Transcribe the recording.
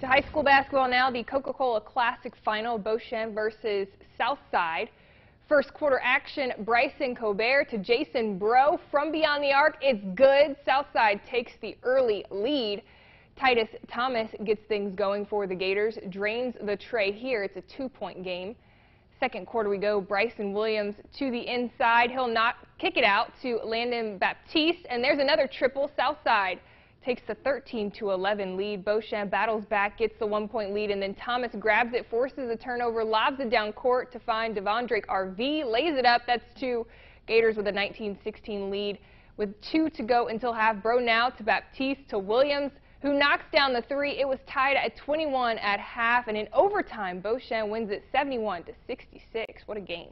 To high school basketball now, the Coca-Cola Classic Final, Beau Chene versus Southside. First quarter action, Bryson Colbert to Jason Bro from beyond the arc. It's good. Southside takes the early lead. Titus Thomas gets things going for the Gators, drains the tray here. It's a two-point game. Second quarter we go, Bryson Williams to the inside. He'll not kick it out to Landon Baptiste, and there's another triple. Southside takes the 13 to 11 lead. Beau Chene battles back, gets the one point lead, and then Thomas grabs it, forces a turnover, lobs it down court to find Devondrick RV, lays it up. That's two Gators with a 19-16 lead. With two to go until half, Bro now to Baptiste to Williams, who knocks down the three. It was tied at 21 at half, and in overtime, Beau Chene wins it 71 to 66. What a game.